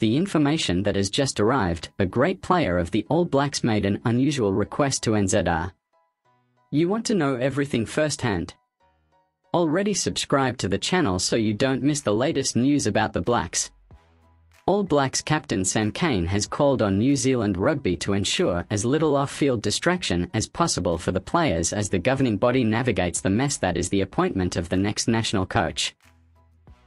The information that has just arrived, a great player of the All Blacks made an unusual request to NZR. You want to know everything firsthand? Already subscribe to the channel so you don't miss the latest news about the Blacks. All Blacks captain Sam Cane has called on New Zealand Rugby to ensure as little off-field distraction as possible for the players as the governing body navigates the mess that is the appointment of the next national coach.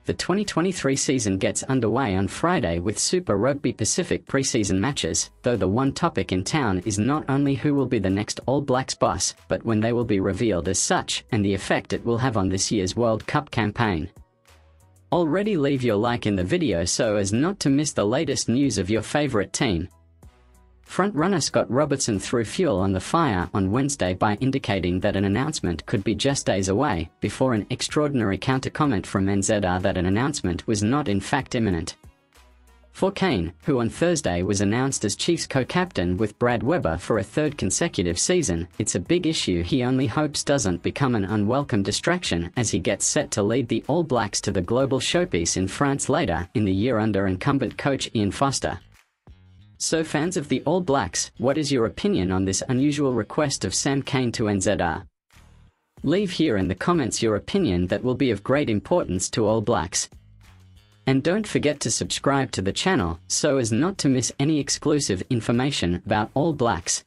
The 2023 season gets underway on Friday with Super Rugby Pacific preseason matches, though the one topic in town is not only who will be the next All Blacks boss, but when they will be revealed as such, and the effect it will have on this year's World Cup campaign. Already leave your like in the video so as not to miss the latest news of your favorite team. Frontrunner Scott Robertson threw fuel on the fire on Wednesday by indicating that an announcement could be just days away, before an extraordinary counter-comment from NZR that an announcement was not in fact imminent. For Cane, who on Thursday was announced as Chiefs co-captain with Brad Weber for a third consecutive season, it's a big issue he only hopes doesn't become an unwelcome distraction as he gets set to lead the All Blacks to the global showpiece in France later in the year under incumbent coach Ian Foster. So fans of the All Blacks, what is your opinion on this unusual request of Sam Cane to NZR? Leave here in the comments your opinion that will be of great importance to All Blacks. And don't forget to subscribe to the channel so as not to miss any exclusive information about All Blacks.